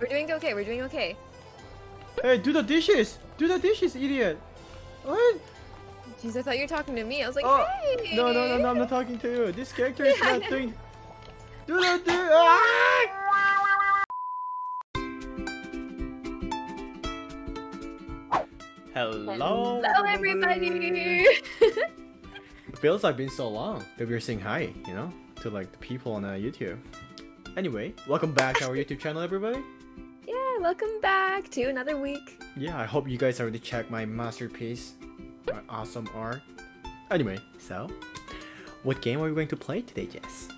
We're doing okay. We're doing okay. Hey, do the dishes! Do the dishes, idiot! What? Jeez, I thought you were talking to me. I was like, Oh, hey. No, no, no, no, I'm not talking to you. This character is not doing. Do the do. Ah! Hello. Hello, everybody. Feels like been so long that we're saying hi, you know, to like the people on uh, YouTube. Anyway, welcome back to our YouTube channel, everybody. Welcome back to another week. Yeah, I hope you guys already checked my masterpiece, my awesome art. Anyway, so what game are we going to play today, Jess?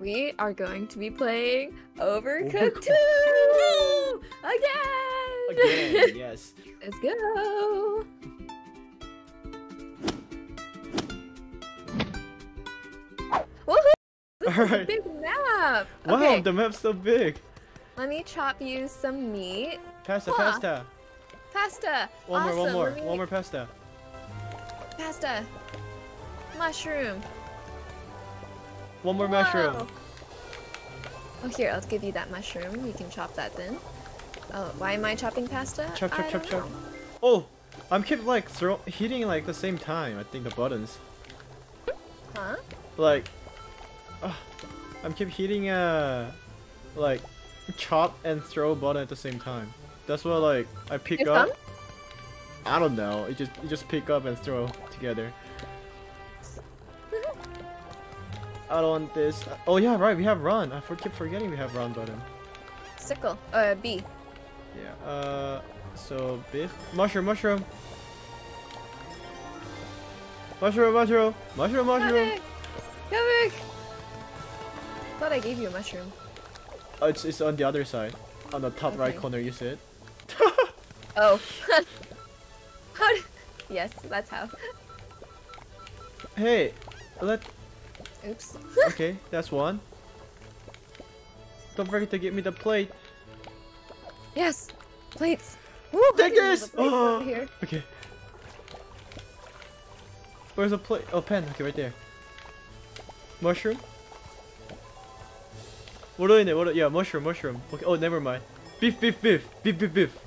We are going to be playing Overcooked Overcooked. 2 again. Again, yes. Let's go. Woohoo! This is a Alright. big map. Wow, Okay, the map's so big. Let me chop you some meat. Pasta, Huh. pasta. Pasta. One awesome. more, one more, me one more pasta. Pasta. Mushroom. One more Whoa. mushroom. Oh, here, I'll give you that mushroom. You can chop that then. Oh, why am I chopping pasta? Chop, chop, I chop, chop. know. Oh, I'm keep like throw hitting like the same time. I think the buttons. Huh? Like, uh, I'm keep hitting uh, like, chop and throw button at the same time. That's what like I pick Your up. thumb? I don't know. It just it just pick up and throw together. I don't want this. Oh yeah, right. We have run. I for, keep forgetting we have run button. Sickle. Uh, B. Yeah. Uh. So beef, mushroom, mushroom, mushroom, mushroom, mushroom, mushroom. Come back. Thought I gave you a mushroom. Oh, it's it's on the other side, on the top right corner. You see it? Oh. how? Yes, that's how. Hey, let. Oops. Okay, that's one. Don't forget to give me the plate. yes. Plates. Woo, Take this! Oh. here. Okay. Where's the plate? Oh, pen. Okay, right there. Mushroom. What are in it? What? Are... Yeah, mushroom, mushroom. Okay. Oh, never mind. Beef, beef, beef, beef, beef, beef.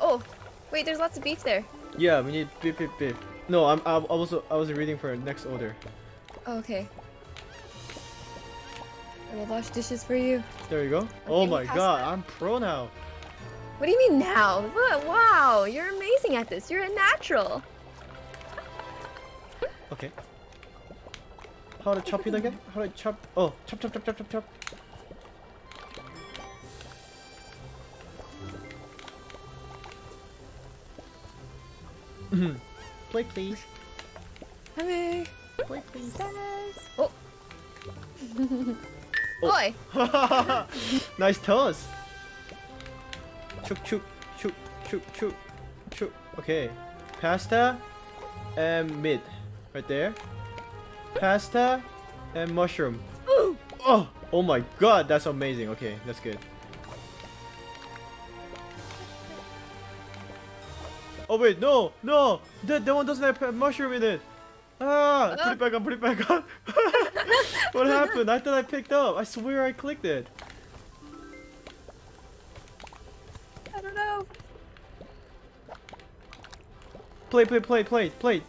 Oh, wait. There's lots of beef there. Yeah, we need beef, beef, beef. No, I'm. I, I was. I was reading for next order. Oh, okay. I will wash dishes for you. There you go. Oh my god, that. I'm pro now. What do you mean now? What? Wow, you're amazing at this. You're a natural. Okay. How to chop it again? How to chop? Oh, chop, chop, chop, chop, chop, chop. Plate, please. Coming. Plate, please. Stairs. Oh. Oh. Nice toss. Chuk, chuk, chuk, chuk, chuk, chuk. Okay. Pasta and meat. Right there. Pasta and mushroom. Ooh. Oh, oh my god, that's amazing. Okay, that's good. Oh wait, no, no, that that one doesn't have mushroom in it. Ah, put it back on, put it back on. what happened? I thought I picked up. I swear I clicked it. I don't know. Plate, plate, plate, plate, plate.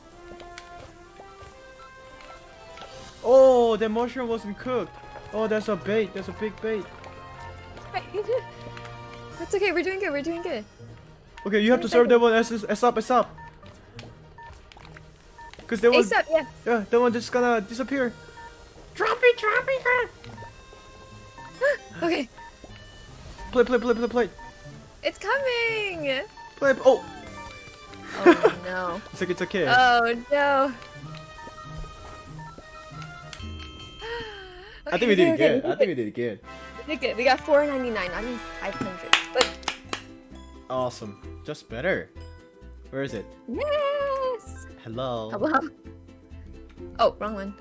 Oh, that mushroom wasn't cooked. Oh, that's a bait. That's a big bait. That's okay. We're doing good. We're doing good. Okay, you have to serve that one as as up, as up. Cause that one, ASAP. Yeah. yeah, that one just gonna disappear. Drop it, drop it. Okay. Plate, plate, plate, plate, plate, It's coming. plate. Oh, Oh no. it's like it's okay. Oh no. I think we did good. I think we did good. We did good. We got 4.99, not even 500. But Awesome. Just better. Where is it? yes. Hello. Hello. Oh, wrong one.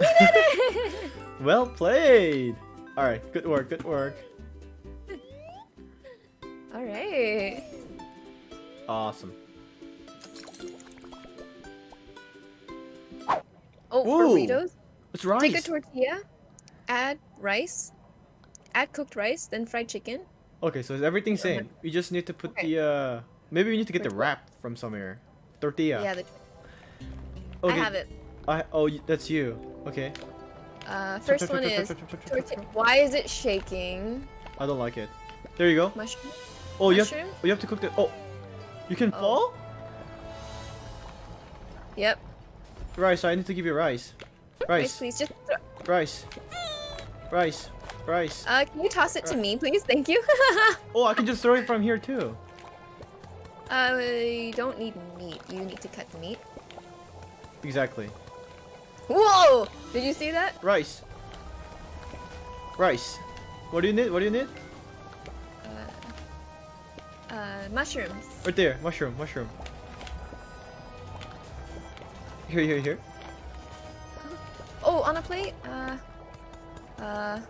Well played. All right. Good work. Good work. All right. Awesome. Oh, Ooh, burritos. It's rice. Take a tortilla, add rice, add cooked rice, then fried chicken. Okay, so is everything same? You just need to put Okay. the uh maybe we need to get the wrap from somewhere. Tortilla. Yeah, the, okay. I have it. I oh that's you. Okay. Uh, first chop, one chop, is. Why is it shaking? I don't like it. There you go. Mushroom. Oh, you have, Mushroom? oh, you have to cook the. Oh, you can Oh. fall. Yep. Rice. I need to give you rice. Rice, Rice. please. Just. Rice. Rice. Rice. Uh, can you toss it to me, please? Thank you. Oh, I can just throw it from here too. uh, you don't need meat. You need to cut the meat. Exactly. Whoa! Did you see that? Rice. Rice. What do you need? What do you need? Uh, uh, mushrooms. Right there. Mushroom. Mushroom. Here. Here. Here. Oh, on a plate. Uh, uh.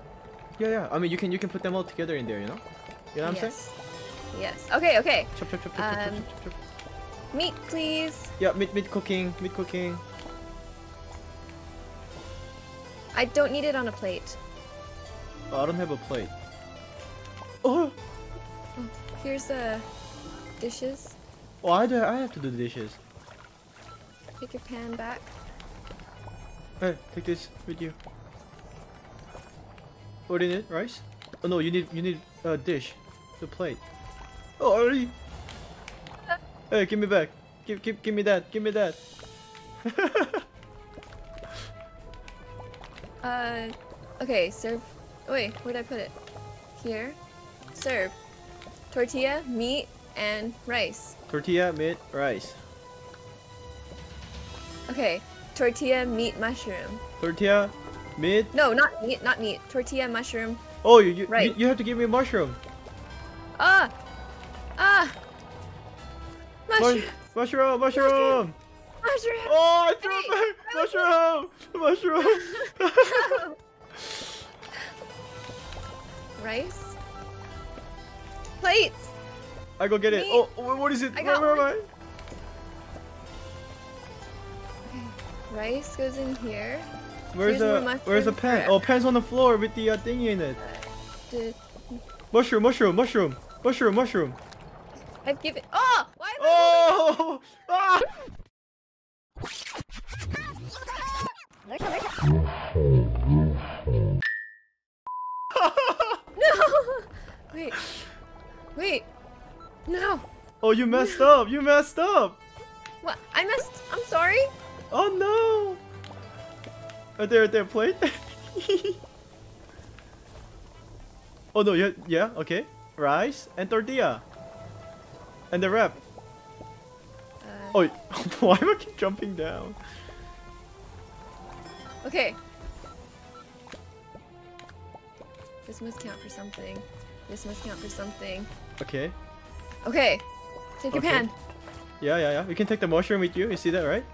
Yeah. Yeah. I mean, you can you can put them all together in there. You know. You know what I'm saying? yes. Okay. Okay. Chop chop chop chop chop, chop Um, chop chop. Meat, please. Yeah. Meat meat cooking. Meat cooking. I don't need it on a plate. Oh, I don't have a plate. Oh. Here's the dishes. Oh, I do. I have to do the dishes. Take your pan back. Hey, take this with you. What do you need? Rice? Oh no, you need you need a dish, the plate. Oh, already. Hey, give me back. Give give give me that. Give me that. Uh, okay, serve. Wait, where'd I put it? Here. Serve. Tortilla, meat, and rice. Tortilla, meat, rice. Okay, tortilla, meat, mushroom. Tortilla, meat. No, not meat, not meat. Tortilla, mushroom. Oh, you you, Right. you you have to give me a mushroom. Ah! Ah! Mush- Mushroom! mushroom, mushroom. Mushroom! Oh, I threw Hey, it back. Mushroom, mushroom. rice. Plates! I go get it. Oh, what is it? I Where, got where am. I? Rice goes in here. Where's the Where's the pen? Oh, pen's on the floor with the uh, thingy in it. The- Mushroom, mushroom, mushroom, mushroom, mushroom. I've given. Oh! Why am I Oh! Ah! No! Wait. Wait. No. Oh, you messed up. You messed up. What? I missed. I'm sorry. Oh no. Right there, right there, plate. oh no, yeah, yeah, okay. Rice and tortilla. And the wrap. Uh, Oh, why am I keep jumping down? okay. This must count for something. This must count for something. Okay. Okay. Take your Okay. pan. Yeah, yeah, yeah. You can take the mushroom with you. You see that, right?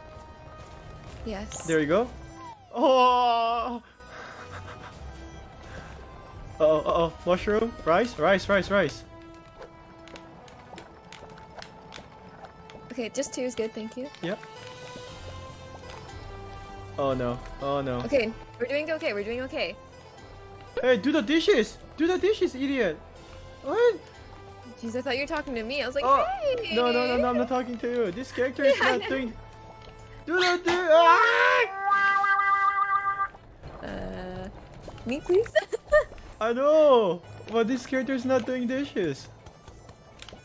Yes. There you go. Oh. Uh oh, uh oh. Mushroom, rice, rice, rice, rice. Okay, just two is good. Thank you. Yep. Oh no. Oh no. Okay, we're doing okay. We're doing okay. Hey, do the dishes. Do the dishes, idiot. What? Jeez, I thought you were talking to me. I was like, Oh, hey. No, no, no, no. I'm not talking to you. This character is Yeah, not doing. Do the do. Ah! Me, please. I know, but this character is not doing dishes. Uh.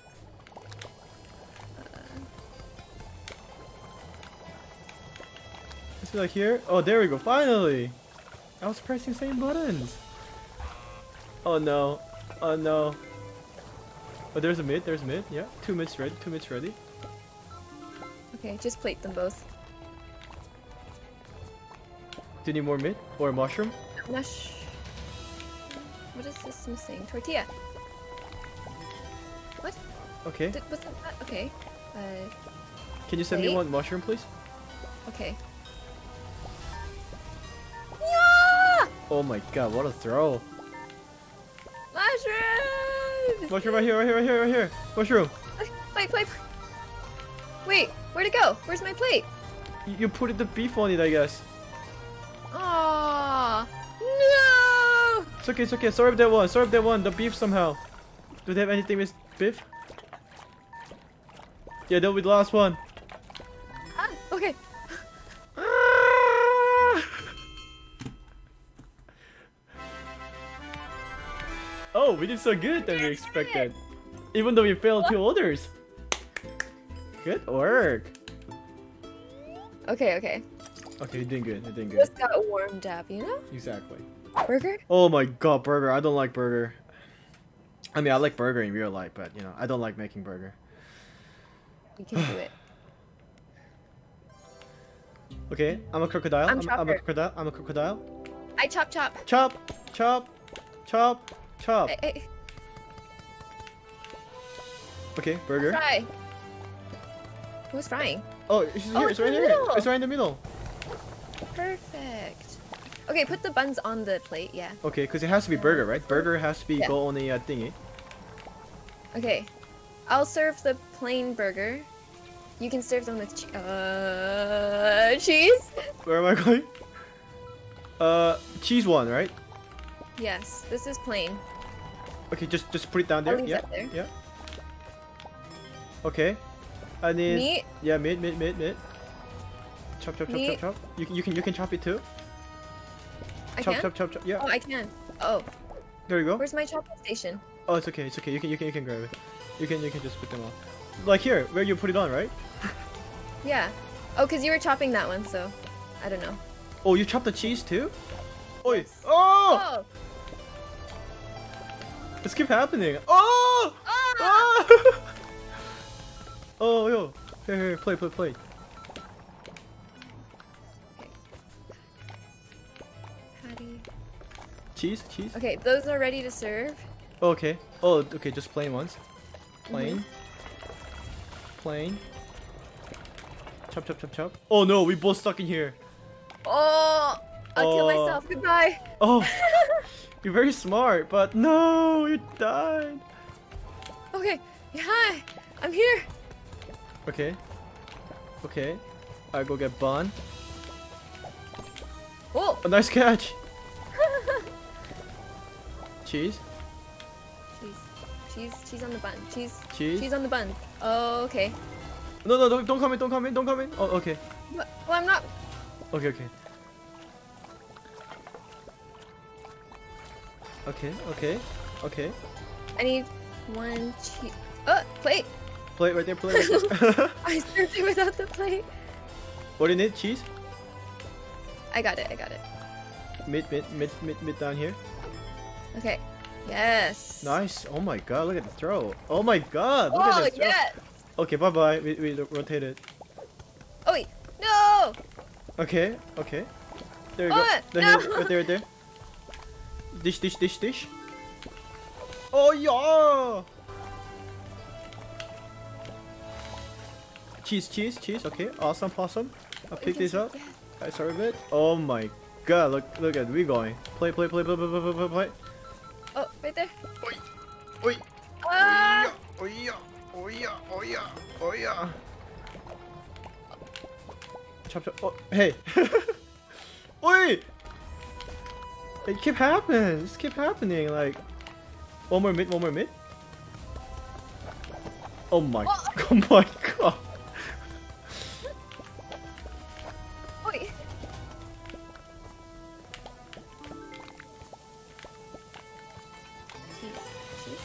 Is it like here? Oh, there we go. Finally. I was pressing same buttons. Oh no. Oh no. Oh, there's a mid. There's a mid. Yeah, two mids ready. Two mids ready. okay, just plate them both. Do you need more mid or a mushroom? Mush. What is this missing? Tortilla. What? Okay. Did, was that? Okay. Uh, Can you send me one mushroom, please? okay. Yeah! Oh my god, what a throw! Mushroom! Mushroom right here, right here, right here, right here. Mushroom. Plate, plate. Wait, Wait. where'd it go? Where's my plate? You, you put the beef on it, I guess. It's okay, it's okay. Sorry Serve that one. Serve that one. The beef somehow. Do they have anything with beef? Yeah, that'll be the last one. Ah, okay. Oh, we did so good than we expected. Even though we failed two others. Good work. Okay, okay. Okay, you're doing good. You're doing good. Just got warmed up, you know? Exactly. Burger? Oh my god, burger. I don't like burger. I mean, I like burger in real life, but you know, I don't like making burger. You can do it. Okay, I'm a crocodile. I'm I'm, I'm a crocodile. I'm a crocodile. I chop chop. Chop, chop, chop, chop. Hey, hey, Okay, burger. fry. Who's frying? Oh, it's here. Oh, it's it's right here. middle. It's right in the middle. Perfect. Okay, put the buns on the plate, yeah. Okay, because it has to be burger, right? Burger has to be Yeah. go on the uh, thingy. Okay. I'll serve the plain burger. You can serve them with che- uh, cheese? Where am I going? Uh, cheese one, right? Yes, this is plain. Okay, just just put it down there. Yeah, there. yeah. Okay. I need. Meat? Yeah, meat, meat, meat, meat. Chop, chop, chop, Meat. chop, chop. You can, you can, you can chop it too. I chop, can? chop, chop, chop. Yeah. Oh, I can. Oh, There you go. where's my chopping station? Oh, it's okay. It's okay. You can, you can, you can grab it. You can, you can just put them on. Like here, where you put it on, right? Yeah. Oh, because you were chopping that one, so I don't know. Oh, you chop the cheese too? Oi! Oh! Oh! This keep happening. Oh! Ah! Ah! oh, yo. Here, here, play, play, play. Cheese, cheese. Okay, those are ready to serve. Okay. Oh, okay, just plain ones. Plain. Mm-hmm. Plain. Chop, chop, chop, chop. Oh no, we both stuck in here. Oh! I'll kill Oh. myself. Goodbye. Oh, you're very smart, but no, you died. Okay. Yeah, hi. I'm here. Okay. Okay. I go get bun. Oh! A nice catch. Cheese. Cheese. Cheese. Cheese on the bun. Cheese. Cheese. Cheese on the bun. Oh, okay. No, no, don't, don't come in, don't come in, don't come in. Oh, okay. What? Well, I'm not. Okay, okay. Okay, okay, okay. I need one cheese. Oh, plate. Plate right there, plate right there. I served it without the plate. what do you need? Cheese? I got it. I got it. Mid, mid, mid, mid, mid down here. Okay. Yes. Nice. Oh my god, look at the throw. Oh my god, look at Oh this throw. yes. Okay, bye bye. We, we rotate it. Oh wait. No. Okay, okay. There you Oh, go. There, no. here, right there, right there. Dish, dish, dish, dish. Oh yeah! Cheese, cheese, cheese. Okay, awesome, awesome. I'll pick this up. I serve it. Oh my god, look, look at we going. Play, play, play, play, play, play, play, play, oh yeah. Chop, chop. Oh, hey. Oi! It keep happening. This keep happening. Like, one more mid, one more mid. Oh my, Oh. oh my god. Wait. Cheese. Cheese.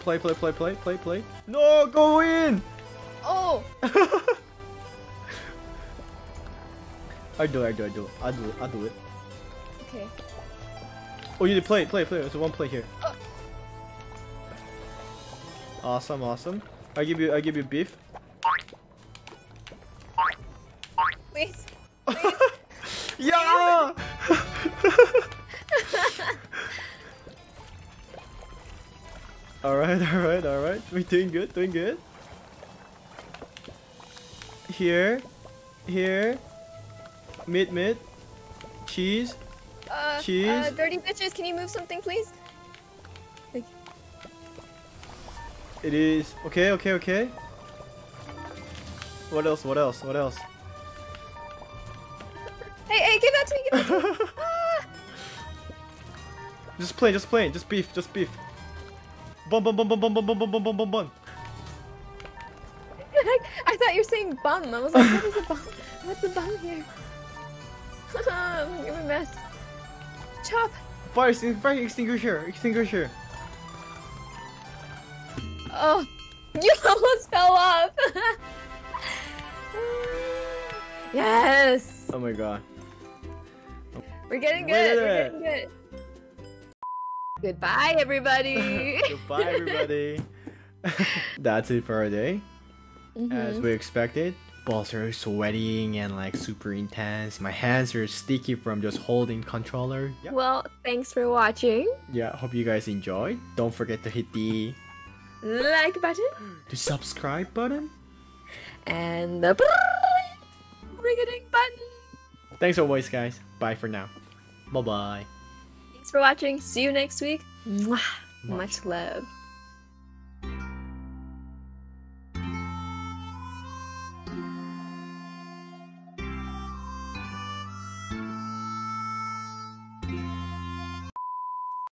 Play, play, play, play, play, play. No, go in. I do, I do, I do, I do, I do it. Okay. Oh, you did play, play, play. There's one play here. Oh. Awesome, awesome. I give you, I give you beef. Please. Yeah. all right, all right, all right. We're doing good, doing good. Here, here, mid, mid, cheese. Uh, Cheese. Uh, dirty bitches, can you move something, please? Like, It is okay, okay, okay. What else? What else? What else? hey, hey, give that to me. Give that to me. Ah! Just plain, just plain, just beef, just beef. Bun bun bun bun bun bun bun bun bun bun bun saying bum. I was like, what is a bum? What's a bum here? You're a mess. Chop. Fire, fire extinguisher, extinguisher. Oh, you almost fell off. yes. Oh my god. We're getting good. We're getting good. Goodbye, everybody. Goodbye, everybody. That's it for our day. As Mhm. we expected, balls are sweating and like super intense. My hands are sticky from just holding controller. Yeah. Well, thanks for watching. Yeah, hope you guys enjoyed. Don't forget to hit the Like button the subscribe button. and the ring button. Thanks always, guys. Bye for now. Bye bye. Thanks for watching. See you next week. Mwah. Much love.